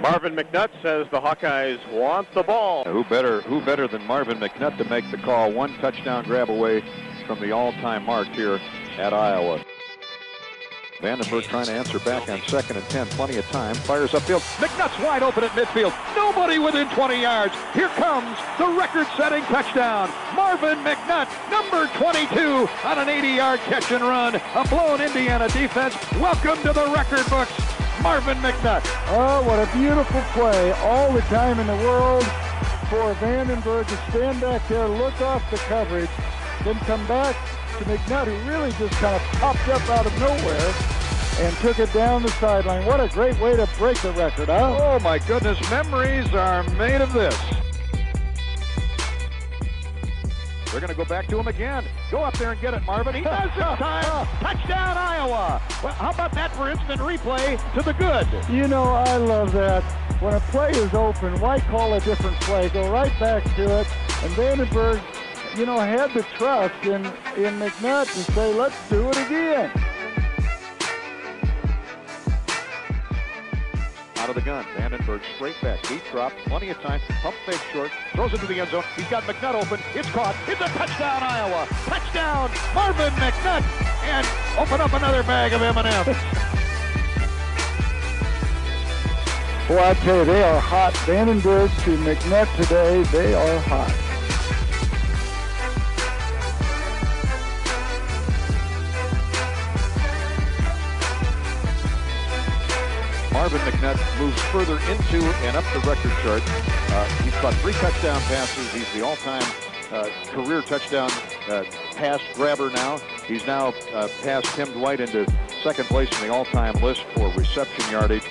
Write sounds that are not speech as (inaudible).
Marvin McNutt says the Hawkeyes want the ball. Who better who better than Marvin McNutt to make the call? One touchdown grab away from the all-time mark here at Iowa. Vandenberg trying to answer back on second and 10. Plenty of time. Fires upfield. McNutt's wide open at midfield. Nobody within 20 yards. Here comes the record-setting touchdown. Marvin McNutt, number 22, on an 80-yard catch and run. A blown Indiana defense. Welcome to the record books. Marvin McNutt. Oh, what a beautiful play. All the time in the world for Vandenberg to stand back there, look off the coverage, then come back to McNutt, who really just kind of popped up out of nowhere and took it down the sideline. What a great way to break the record, huh? Oh, my goodness. Memories are made of this. They're going to go back to him again. Go up there and get it, Marvin. He (laughs) does this time. (laughs) Touchdown, Iowa. Well, how about that for instant replay to the good? You know, I love that. When a play is open, why call a different play? Go right back to it. And Vandenberg you know, had the trust in, in McNutt to say, let's do it again. Out of the gun, Vandenberg straight back, deep drop, plenty of time, pump fake short, throws it to the end zone. He's got McNutt open. It's caught. It's a touchdown, Iowa. Touchdown, Marvin McNutt, and open up another bag of M&Ms. Boy, I tell you, they are hot. Vandenberg to McNutt today, they are hot. Marvin McNutt moves further into and up the record chart. Uh, he's caught three touchdown passes. He's the all-time uh, career touchdown uh, pass grabber now. He's now uh, passed Tim Dwight into second place in the all-time list for reception yardage.